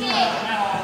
Nie.